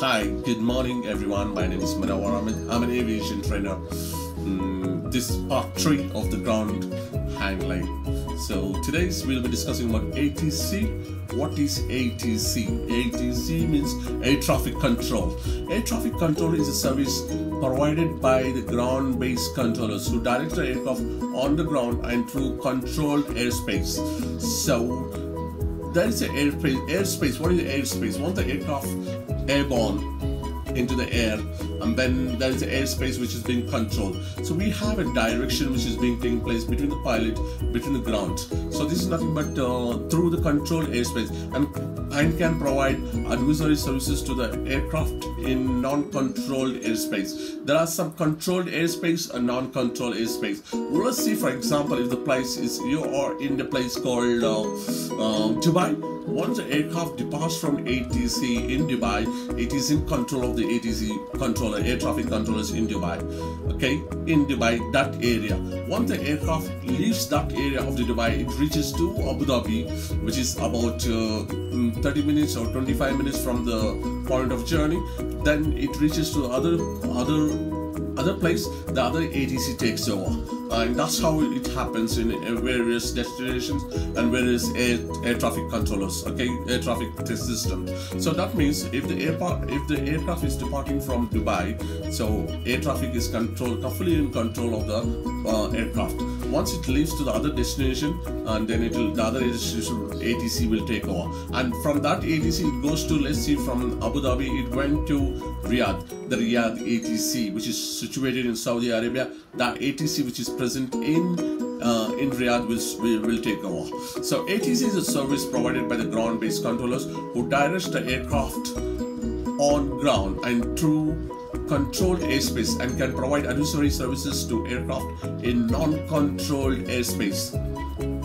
Hi, good morning everyone. My name is Manawar. I'm an, I'm an aviation trainer. Mm, this is part three of the ground handling. So today's we'll be discussing about ATC. What is ATC? ATC means air traffic control. Air traffic control is a service provided by the ground-based controllers who direct the aircraft on the ground and through controlled airspace. So there is an airspace. Airspace. What is the airspace? Once the aircraft airborne into the air, and then there is the airspace which is being controlled. So we have a direction which is being taking place between the pilot, between the ground. So this is nothing but uh, through the controlled airspace, and and can provide advisory services to the aircraft in non-controlled airspace. There are some controlled airspace and non-controlled airspace. Let's see, for example, if the place is you are in the place called uh, uh, Dubai once the aircraft departs from ATC in Dubai, it is in control of the ATC controller, air traffic controllers in Dubai. Okay, in Dubai, that area. Once the aircraft leaves that area of the Dubai, it reaches to Abu Dhabi, which is about uh, mm, 30 minutes or 25 minutes from the point of journey. Then it reaches to other other other place the other ATC takes over. And that's how it happens in various destinations and various air, air traffic controllers okay air traffic test system. So that means if the airport if the aircraft is departing from Dubai so air traffic is controlled fully in control of the uh, aircraft once it leaves to the other destination and then it will the other ATC will take over and from that ATC it goes to let's see from Abu Dhabi it went to Riyadh the Riyadh ATC which is situated in Saudi Arabia that ATC which is present in uh, in Riyadh will, will take over. So ATC is a service provided by the ground-based controllers who direct the aircraft on ground and through controlled airspace and can provide advisory services to aircraft in non-controlled airspace.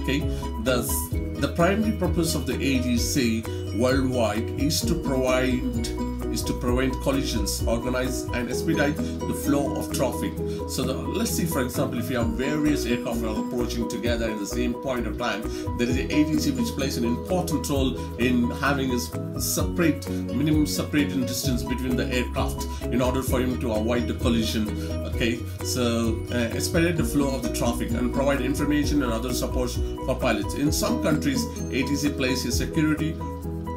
Okay, thus the primary purpose of the ATC worldwide is to provide is to prevent collisions, organize and expedite the flow of traffic. So the, let's see, for example, if you have various aircraft approaching together in the same point of time, there is an ATC which plays an important role in having a separate, minimum separating distance between the aircraft in order for him to avoid the collision. Okay, so uh, expedite the flow of the traffic and provide information and other support for pilots. In some countries, ATC plays a security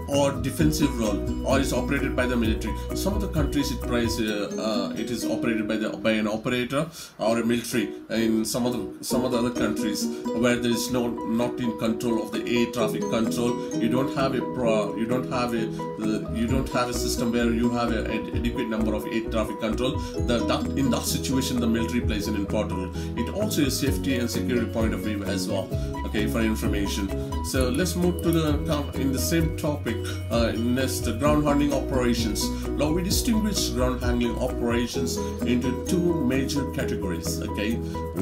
or defensive role or is operated by the military. Some of the countries it uh, uh, it is operated by the by an operator or a military in some of the some of the other countries where there is no not in control of the air traffic control. You don't have a pro you don't have a uh, you don't have a system where you have an adequate number of air traffic control. The, that in that situation the military plays an important role. It also is safety and security point of view as well okay for information so let's move to the in the same topic uh, next ground handling operations. Now we distinguish ground handling operations into two major categories okay?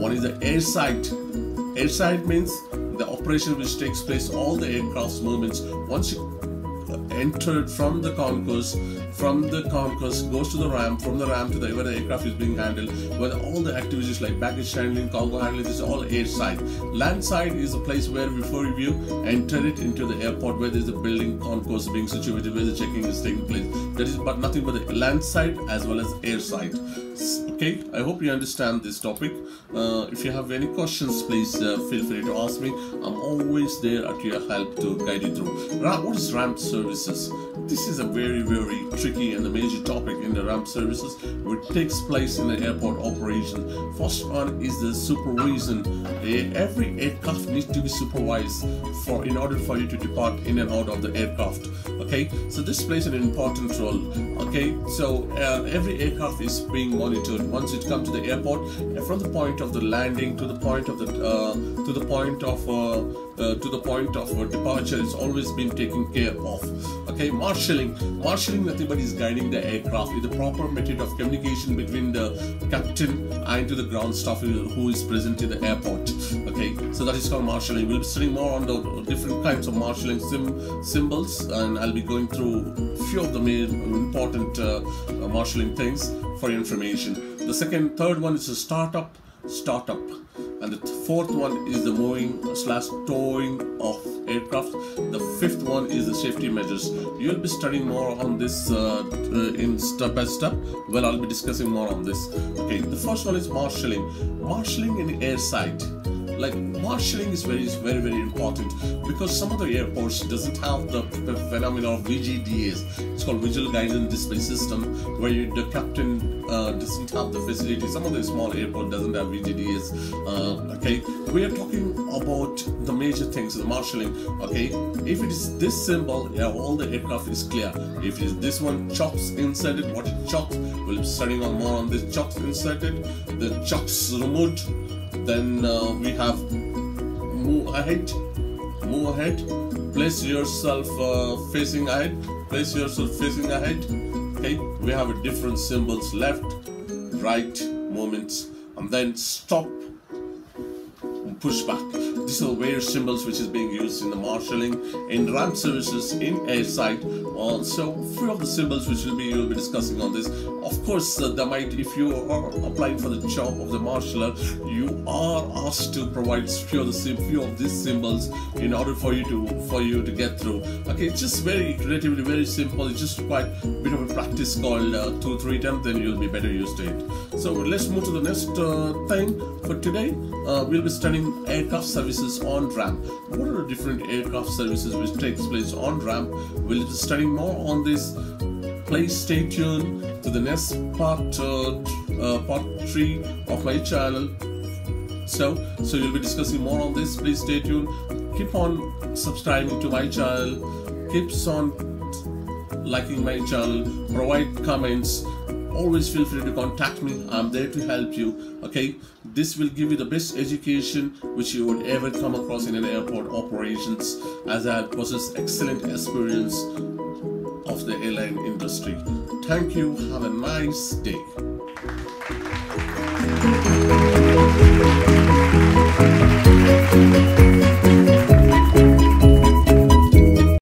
One is the airside airside means the operation which takes place all the aircraft's movements. Once you entered from the concourse from the concourse goes to the ramp from the ramp to the where the aircraft is being handled where all the activities like baggage handling cargo handling this is all air side land side is a place where before you enter it into the airport where there's a building concourse being situated where the checking is taking place. That is but nothing but the land side as well as air side okay i hope you understand this topic. Uh, if you have any questions please uh, feel free to ask me. I'm always there at your help to guide you through. What is ramp services? This is a very very tricky and a major topic in the ramp services which takes place in the airport operation. First one is the supervision. Every aircraft needs to be supervised for in order for you to depart in and out of the aircraft okay? So this plays an important role okay? So uh, every aircraft is being monitored once it comes to the airport from the point of the landing to the point of the uh, to the point of uh, uh to the point of uh, departure it's always been taken care of okay marshalling. Marshalling nothing but is guiding the aircraft with the proper method of communication between the captain and to the ground staff who is present in the airport. Okay so that is called marshalling. We'll be studying more on the different kinds of marshalling symbols and i'll be going through a few of the main important uh, marshalling things for information. The second, third one is a startup, startup. And the fourth one is the moving slash towing of aircraft. The fifth one is the safety measures. You'll be studying more on this uh, in step by step. Well i'll be discussing more on this. Okay the first one is marshalling. Marshalling in airside like marshalling is very very very important because some of the airports doesn't have the phenomenon of VGDAs. It's called Visual Guidance Display System, where you, the captain uh, doesn't have the facility. Some of the small airport doesn't have VGDAs. Uh, okay, we are talking about the major things, the marshalling. Okay, if it is this symbol, yeah, all the aircraft is clear. If it is this one, chocks inserted, what is chocks? We'll be studying on more on this chocks inserted, the chocks removed then uh, we have move ahead move ahead. Place yourself uh, facing ahead place yourself facing ahead. Okay we have a different symbols left right movements and then stop push back these are various symbols which is being used in the marshalling in ramp services in airside uh, so few of the symbols which will be you'll be discussing on this. Of course uh, there might if you are applying for the job of the marshaller you are asked to provide few of the few of these symbols in order for you to for you to get through. Okay it's just very relatively very simple. It's just quite a bit of a practice called uh, two three times then you'll be better used to it. So let's move to the next uh, thing for today. Uh, we'll be studying aircraft services on ramp. What are the different aircraft services which takes place on ramp? We'll be studying more on this. Please stay tuned to the next part uh, uh, part 3 of my channel. So so you'll be discussing more on this. Please stay tuned. Keep on subscribing to my channel. Keeps on liking my channel. Provide comments always feel free to contact me. I'm there to help you. Okay, this will give you the best education which you would ever come across in an airport operations as I have possessed excellent experience of the airline industry. Thank you. Have a nice day.